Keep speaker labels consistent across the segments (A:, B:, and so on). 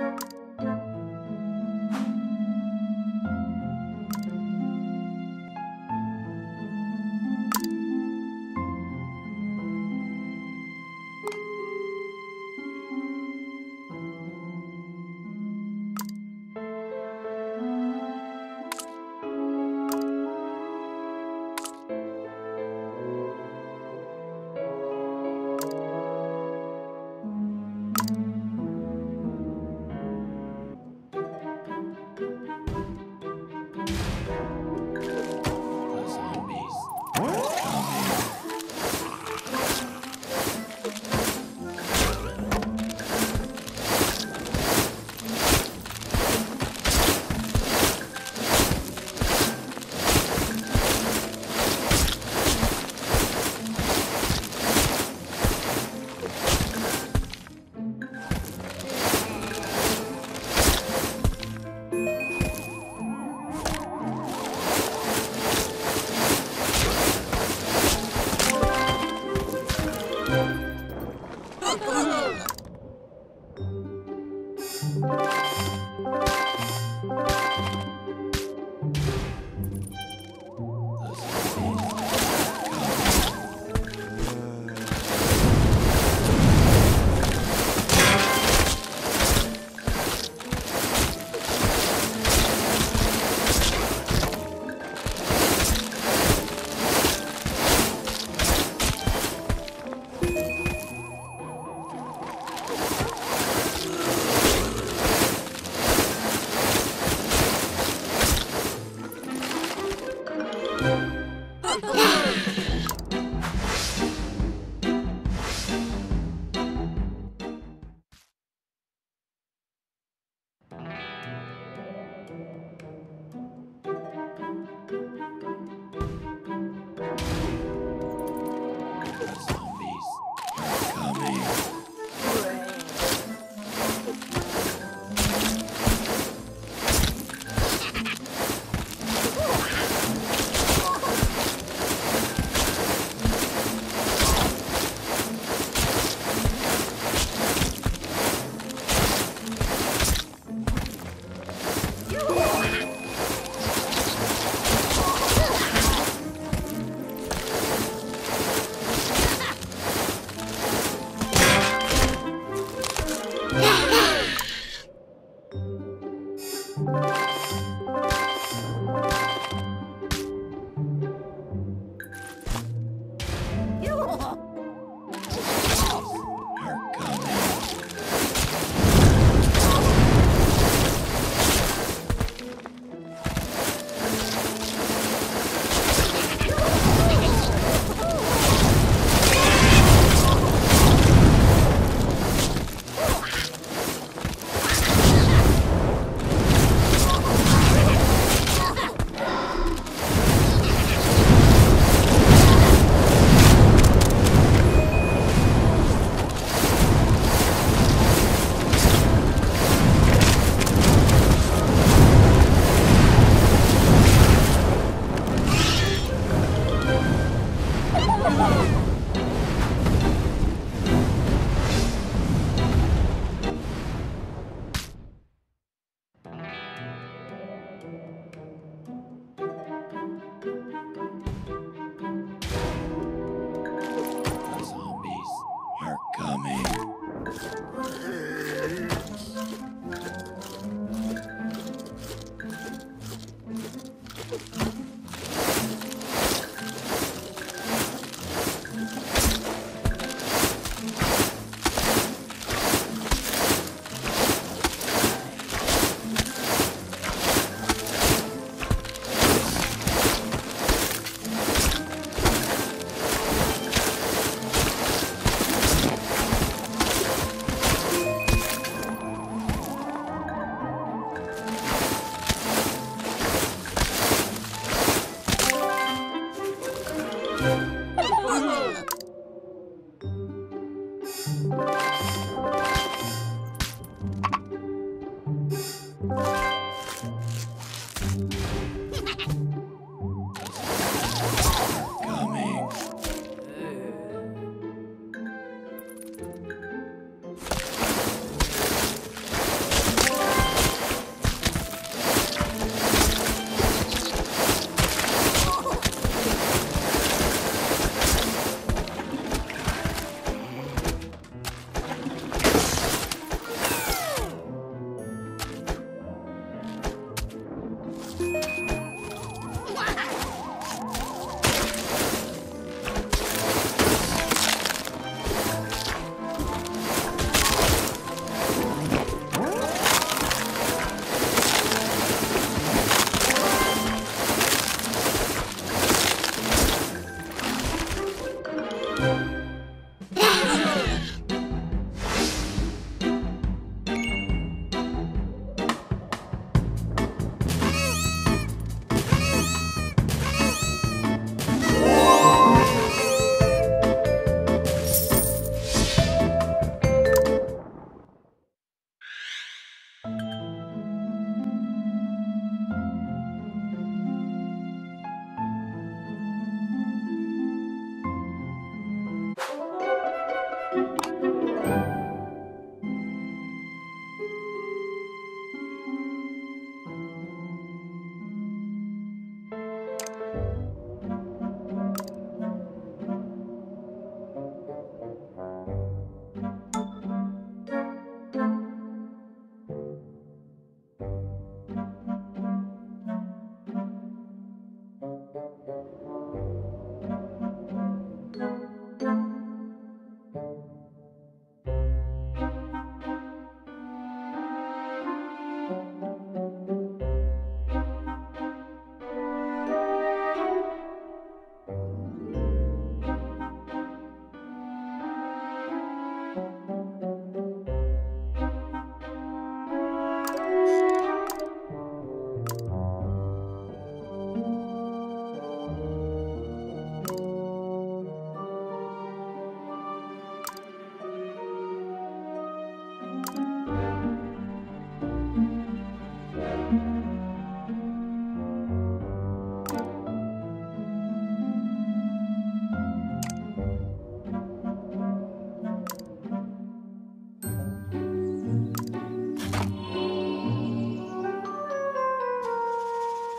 A: Thank you Thank you.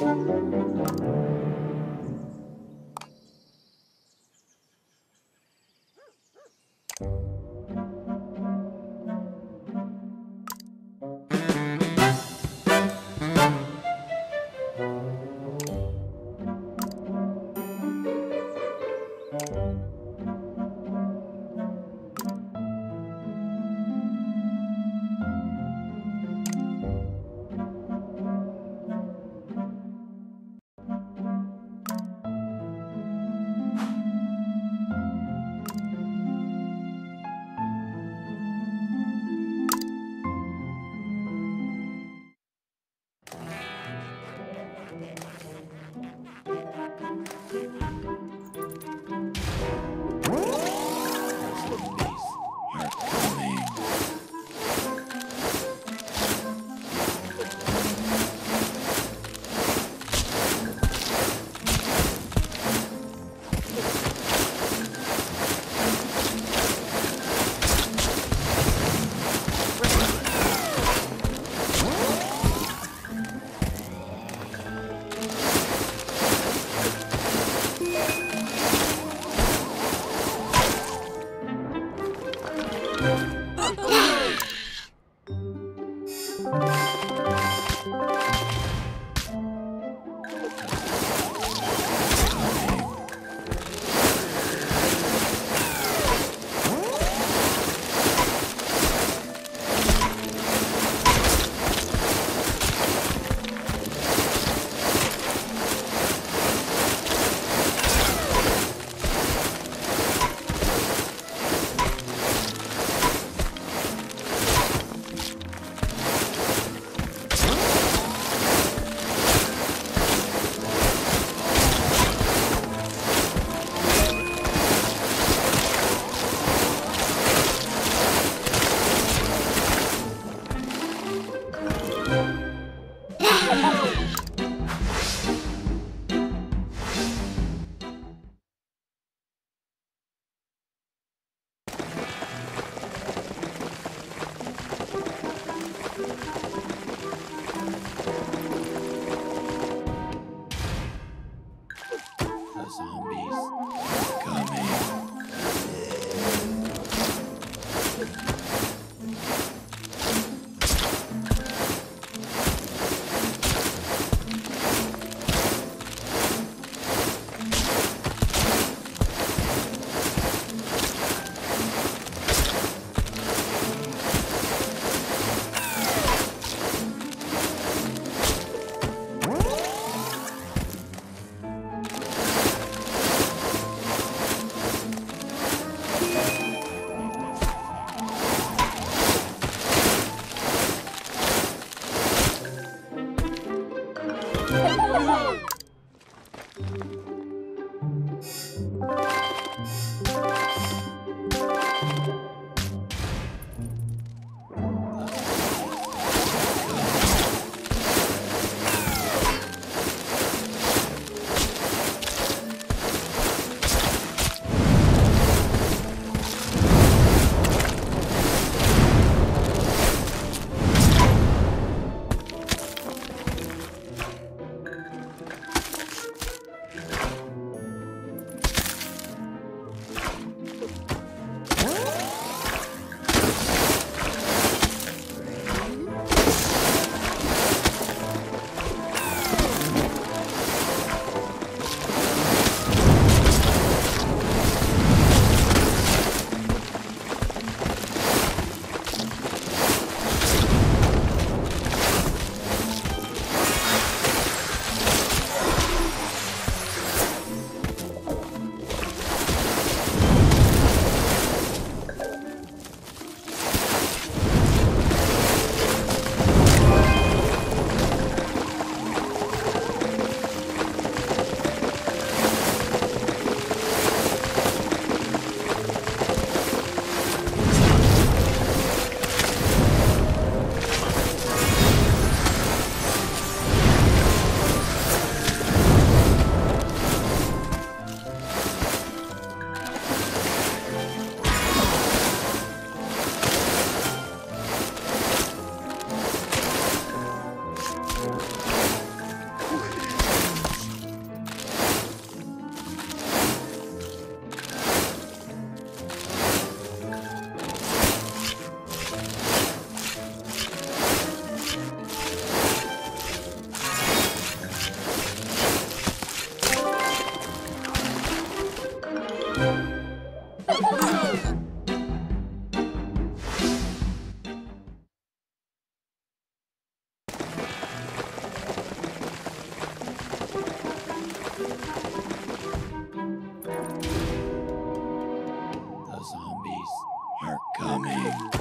A: Música Thank you.
B: me.